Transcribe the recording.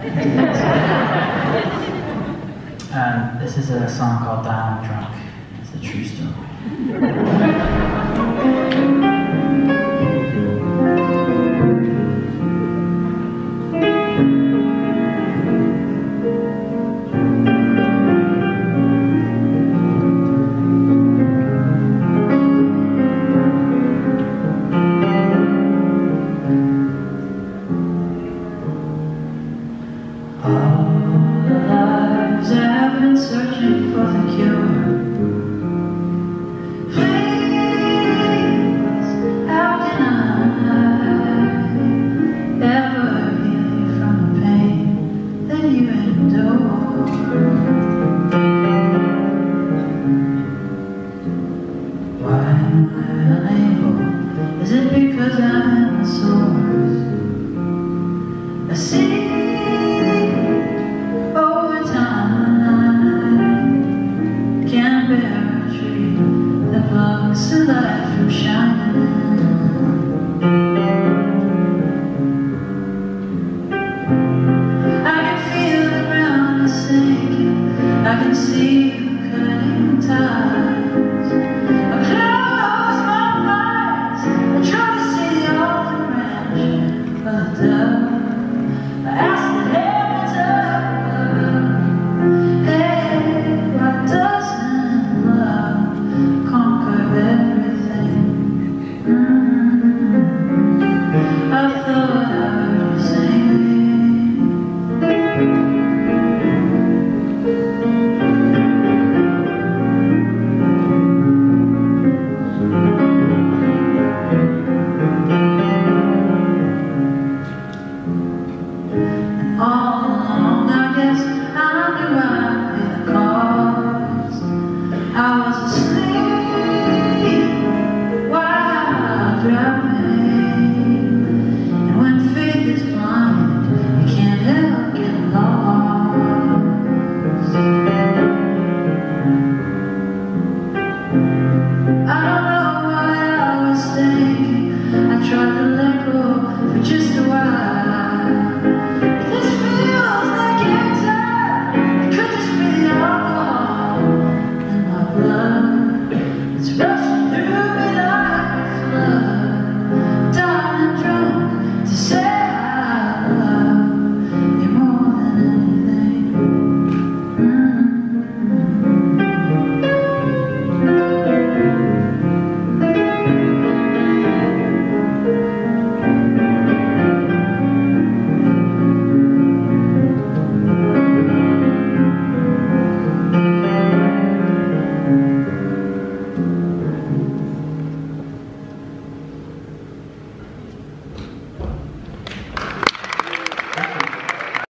um, this is a song called Dialing Drunk. It's a true story. All our lives I've been searching for the cure. Please, how can I ever heal you from the pain that you endure? Why am I unable? Is it because I'm the source? I see blocks the light from shining. I can feel the ground is sinking. I can see